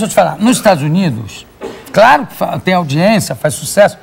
Deixa eu te falar, nos Estados Unidos, claro que tem audiência, faz sucesso,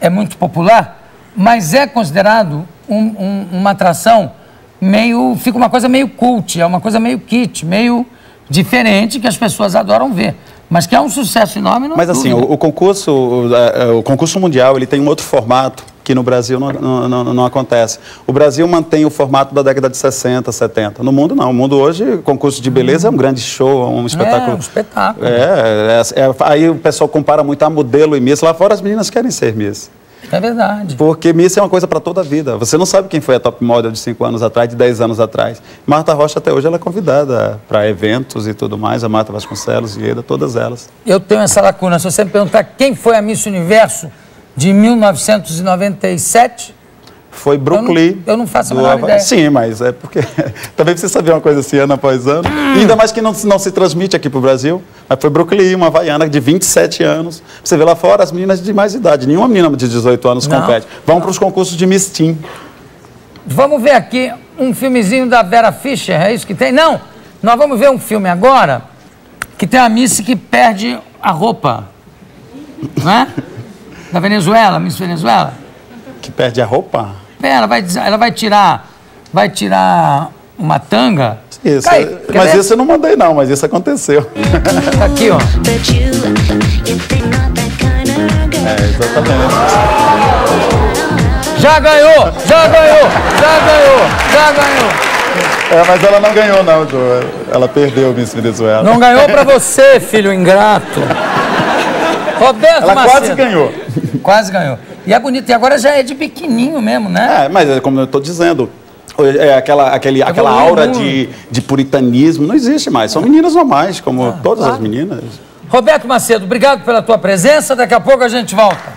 é muito popular, mas é considerado um- um- uma atração meio. fica uma coisa meio cult, é uma coisa meio kit, meio diferente que as pessoas adoram ver. Mas que é um sucesso enorme, não Mas assim, o, o concurso, o, é, o concurso mundial, ele tem um outro formato que no Brasil não, não, não- não acontece. O Brasil mantém o formato da década de 60, 70. No mundo não. O mundo hoje, concurso de beleza é um grande show, é um espetáculo. um espetáculo. É, é, é, aí o pessoal compara muito a modelo e Miss. Lá fora as meninas querem ser Miss. É verdade. Porque Miss é uma coisa para toda a vida. Você não sabe quem foi a top model de 5 anos atrás, de 10 anos atrás. Marta Rocha até hoje ela é convidada para eventos e tudo mais. A Marta Vasconcelos, Gueda, todas elas. Eu tenho essa lacuna. Se você me perguntar quem foi a Miss Universo de 1997, Foi não- Lee. eu não faço a menor ideia. Sim, mas é porque. Também precisa saber uma coisa assim, ano após ano. Hum. Ainda mais que não, não se transmite aqui para o Brasil. Mas foi Brooke Lee, uma havaiana de 27 anos. Você vê lá fora as meninas de mais idade. Nenhuma menina de 18 anos Não. compete. Vão para os concursos de Miss Teen. vamos ver aqui um filmezinho da Vera Fischer, é isso que tem? Não, nós vamos ver um filme agora que tem a Miss que perde a roupa, não é? Da Venezuela, Miss Venezuela. Que perde a roupa. É, Ela vai, ela vai tirar, vai tirar uma tanga. Isso. Cai, é- mas ver? isso eu não mandei, não, mas isso aconteceu. Tá aqui, ó. É, exatamente. Já ganhou, já ganhou, já ganhou, já ganhou. É, mas ela não ganhou, não, Joe. Ela perdeu Miss Venezuela. Não ganhou pra você, filho ingrato. Roberto ela Macedo. quase ganhou. Quase ganhou. E é bonito. E agora já é de pequenininho mesmo, né? É, mas é como eu estou dizendo, é aquela, aquele, aquela Evoluiu aura muito. de, de puritanismo não existe mais. São meninas normais, como todas claro. as meninas. Roberto Macedo, obrigado pela tua presença. Daqui a pouco a gente volta.